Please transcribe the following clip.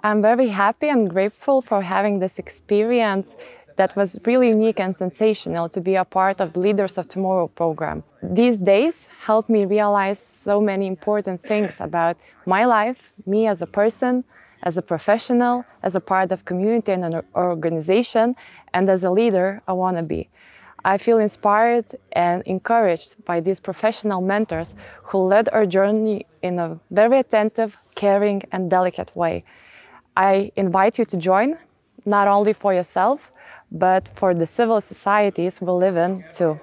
I'm very happy and grateful for having this experience that was really unique and sensational to be a part of the Leaders of Tomorrow program. These days helped me realize so many important things about my life, me as a person, as a professional, as a part of community and an organization, and as a leader I want to be. I feel inspired and encouraged by these professional mentors who led our journey in a very attentive, caring and delicate way. I invite you to join, not only for yourself, but for the civil societies we live in too.